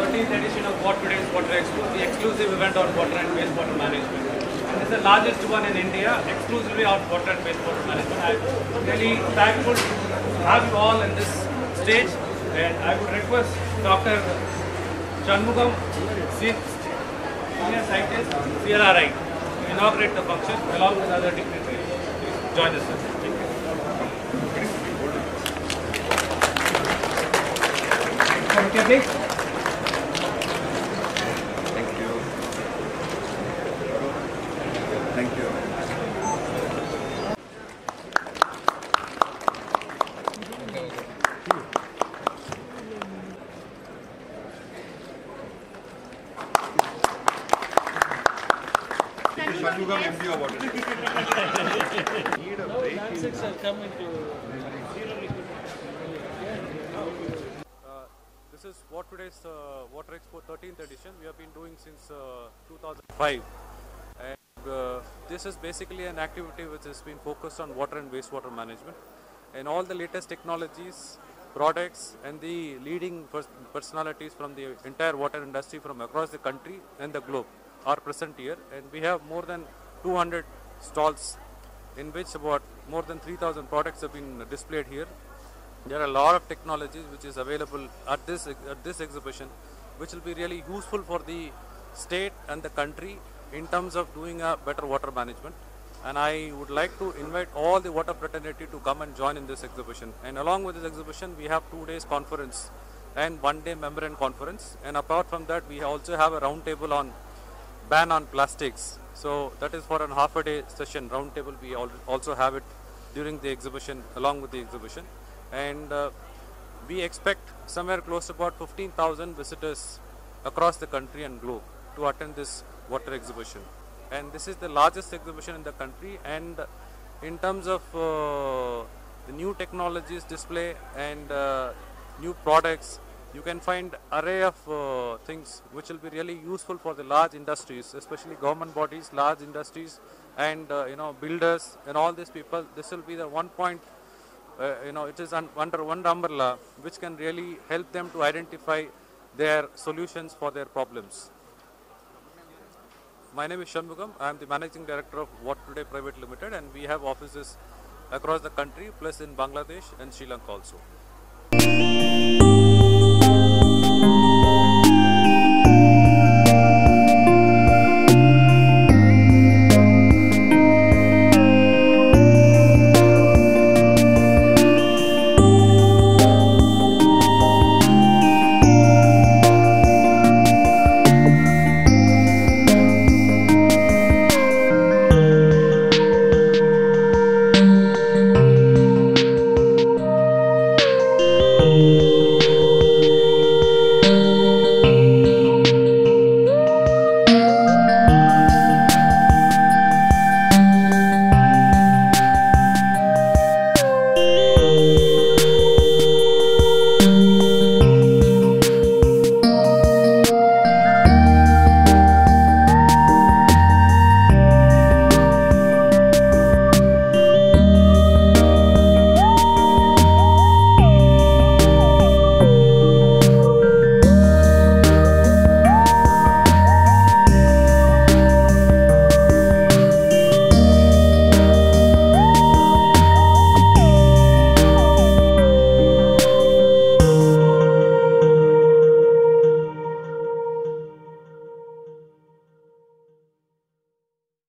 13th edition of Water Today's Water Expo, the exclusive event on water and wastewater management. And it's the largest one in India, exclusively on water and wastewater management. I'm really thankful to have you all in this stage, and I would request Dr. Shanmugam, senior scientist, CLRI, to inaugurate the function along with other dignitaries. Join us. sir. Thank you. Shanmugam MD of Water. Need a break. Uh, this is Water Today's uh, Water Expo 13th edition. We have been doing since uh, 2005. And uh, this is basically an activity which has been focused on water and wastewater management. And all the latest technologies, products, and the leading pers- personalities from the entire water industry from across the country and the globe are present here. And we have more than 200 stalls in which about more than 3000 products have been displayed here. There are a lot of technologies which is available at this at this exhibition which will be really useful for the state and the country in terms of doing a better water management. And i would like to invite all the water fraternity to come and join in this exhibition. And along with this exhibition we have two days conference and one day membrane conference. And apart from that we also have a round table on ban on plastics. So that is for a half a day session round table we also have it during the exhibition along with the exhibition. And uh, we expect somewhere close to about 15000 visitors across the country and globe to attend this water exhibition. And this is the largest exhibition in the country and in terms of uh, the new technologies display and uh, new products you can find array of uh, things which will be really useful for the large industries especially government bodies large industries and uh, you know builders and all these people this will be the one point uh, you know, it is un- under one umbrella which can really help them to identify their solutions for their problems. My name is Shanmugam. I am the managing director of Water Today Private Limited, and we have offices across the country, plus in Bangladesh and Sri Lanka also.